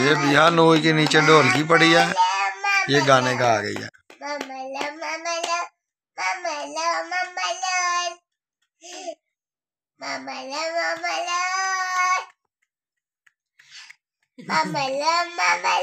ये बिहा नोई के नीचे ढोलकी पड़ी है ये गाने का आ गई है Mama love, mama.